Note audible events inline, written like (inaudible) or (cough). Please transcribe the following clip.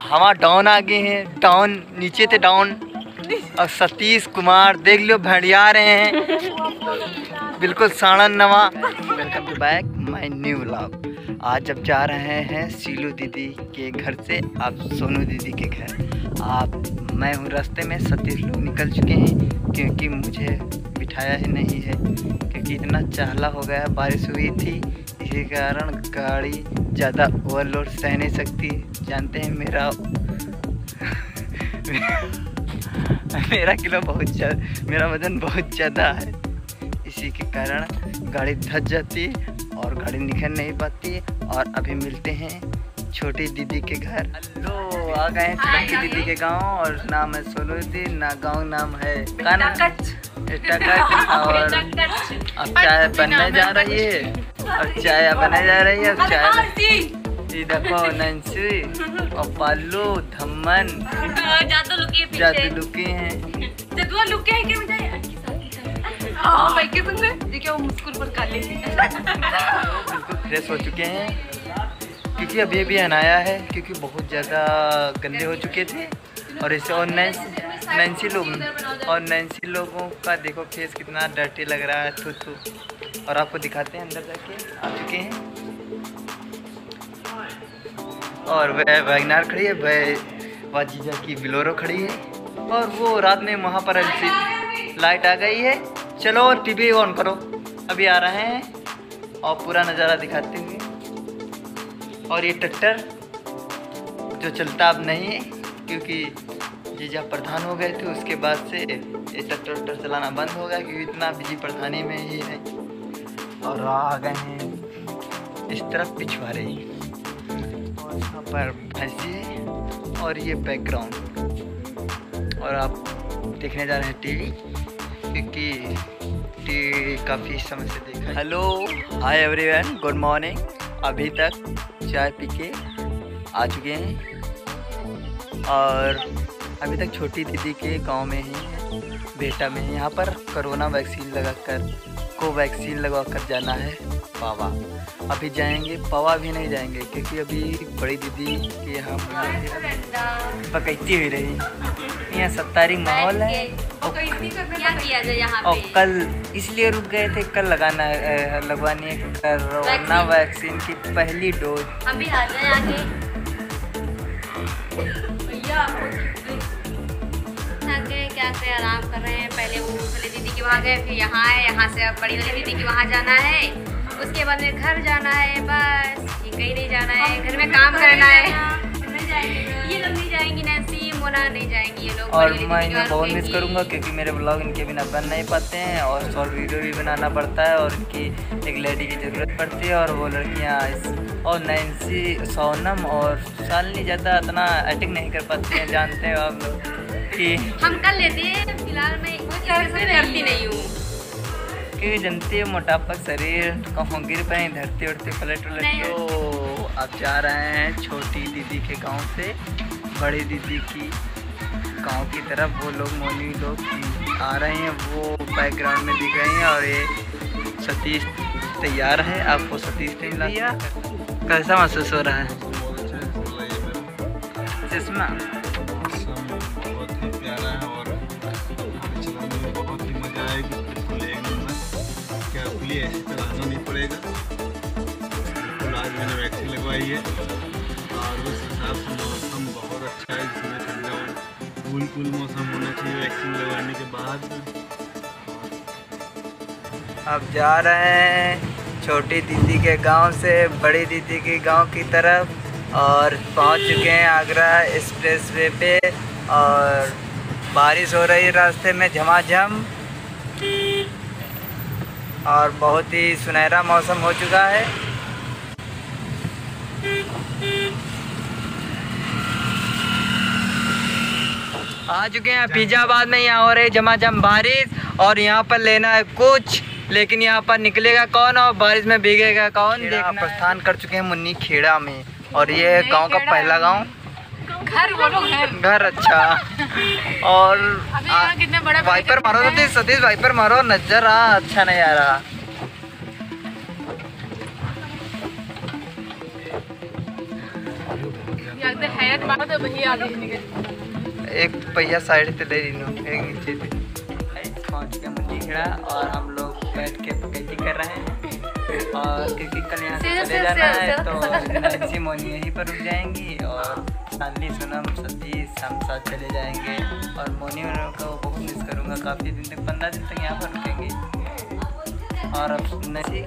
हमारा डाउन आ गए हैं। डाउन नीचे थे डाउन और (laughs) सतीश कुमार देख लो भड़िया रहे हैं। बिल्कुल साड़न नवा। Welcome to back my new vlog आज जब जा रहे हैं सीलू दीदी के घर से। आप सोनू दीदी के घर। आप मैं हूँ रास्ते में। सतीश लोग निकल चुके हैं क्योंकि मुझे बिठाया ही नहीं है। क्योंकि इतना चाहला हो गया बारिश हुई थी। इसी कारण गाड़ी ज़्यादा ओवरलोड सह नहीं सकती। जानते हैं मेरा मेरा किलो बहुत ज़्यादा मेरा वज़न बहुत ज़्यादा है। इसी के कारण गाड़ी धस जाती है और गाड़ी निकल नहीं पाती और अभी मिलते हैं छोटी दीदी के घर। हेलो आ गए हैं छोटी दीदी के गाँव और नाम है सोनू दीदी ना गाँव नाम है टकट (laughs) और अब चाय बनने जा रही है अब चाय बनने जा रही है अब चाय देखो नंसी और पालू धम्मन। ज़्यादा लुकी है जादू लुके हैं। जदुआ लुके है क्या मुझे हाँ? भाई के सुन ये क्या वो मुस्कुर पर काले बिल्कुल फ्रेश हो चुके हैं। क्योंकि अभी अभी अनाया है क्योंकि बहुत ज़्यादा गंदे हो चुके थे। और इसे और नैन्सी नैन्सी लोग और नैन्सी लोगों का देखो फेस कितना डर्टी लग रहा है थू थू। और आपको दिखाते हैं अंदर जाके आ चुके हैं। और वह वैगनार खड़ी है, वह वह जीजा की बिलोरो खड़ी है। और वो रात में वहाँ पर ऐसी लाइट आ गई है। चलो और टीवी ऑन करो। अभी आ रहे हैं और पूरा नज़ारा दिखाते हुए और ये ट्रैक्टर जो चलता अब नहीं है, क्योंकि जीजा प्रधान हो गए थे, उसके बाद से ये ट्रैक्टर उक्टर चलाना बंद हो गया, क्योंकि इतना बिज़ी प्रधानी में ही है। और आ गए हैं, इस तरफ़ पिछवा रही यहाँ पर भैंसी है और ये बैकग्राउंड और आप देखने जा रहे हैं टीवी, क्योंकि टीवी काफ़ी समय से देखा hello hi everyone good morning अभी तक चाय पी के आ चुके हैं। और अभी तक छोटी दीदी के गाँव में ही बेटा में यहाँ पर कोरोना वैक्सीन लगाकर कोवैक्सीन लगवा कर जाना है पावा। अभी जाएँगे पावा भी नहीं जाएँगे क्योंकि अभी बड़ी दीदी के यहाँ पकैती हुई रही। यहाँ सत्तारी माहौल है। यहाँ और कल इसलिए रुक गए थे कल लगाना लगवानी है कोरोना वैक्सीन की पहली डोज क्या करें आराम कर रहे हैं। पहले वो वाली दीदी के वहाँ गए फिर यहाँ आए यहाँ से अब बड़ी वाली दीदी के वहाँ जाना है। उसके बाद में घर जाना है बस। ये कहीं नहीं जाना है घर में काम करना है। (laughs) ये लोग नहीं जाएँगी नैन्सी मोना नहीं जाएँगी ये लोग और मैं इन्हें बहुत मिस। करूँगा क्योंकि मेरे ब्लॉग इनके बिना बन नहीं पाते हैं और शॉर्ट वीडियो भी बनाना पड़ता है और इनकी एक लेडी की ज़रूरत पड़ती है और वो लड़कियाँ इस और नैन्सी सोनम और शालिनी ज़्यादा इतना एक्टिंग नहीं कर पाती हैं जानते हो आप लोग। कि हम कर लेते हैं फ़िलहाल मैं करती नहीं हूँ। क्योंकि जनती मोटापा शरीर कहूँ गिर पाए धरती उड़ते पलट उलट। तो आप जा रहे हैं छोटी दीदी के गाँव से बड़ी दीदी की गाँव की तरफ़। वो लोग मोनी लोग आ रहे हैं वो बैकग्राउंड में दिख रहे हैं और ये सतीश तैयार है। आपको सतीश नहीं लिया। कैसा महसूस हो रहा है। चश्मा। खुली चलाना नहीं पड़ेगा। बिल्कुल आज मैंने वैक्सीन लगवाई है। और उस हिसाब से मौसम बहुत अच्छा है, जिसमें ठंडा और कूल कूल मौसम होना चाहिए वैक्सीन लगवाने के बाद। अब जा रहे हैं छोटी दीदी के गाँव से बड़ी दीदी के गाँव की तरफ़ और पहुँच चुके हैं आगरा एक्सप्रेस वे पे और बारिश हो रही है रास्ते में झमाझम। और बहुत ही सुनहरा मौसम हो चुका है। आ चुके हैं फिजाबाद में यहाँ हो रही झमाझम बारिश और यहाँ पर लेना है कुछ लेकिन यहाँ पर निकलेगा कौन और बारिश में भीगेगा कौन देखना प्रस्थान कर चुके हैं मुन्नी खेड़ा में और ये है गाँव का पहला गाँव। घर घर। घर और कितने बड़े वाइपर मारो सतीश सतीश वाइपर मारो नज़र आ अच्छा नहीं आ रहा। यार ते तो एक पहिया साइड पे ले लीनो एक नीचे पे पहुँच के मुंडी खड़ा और हम लोग बैठ के पकैती कर रहे हैं। और क्योंकि कल यहाँ से चले से- जाना से- है तो नैन्सी मोनी यहीं पर रुक जाएँगी और शानली सोनम सतीश हम साथ चले जाएँगे। और मोनी और को बहुत मिस करूँगा। काफ़ी दिन तक, पंद्रह दिन तक यहाँ पर रुकेंगे। और अब नैन्सी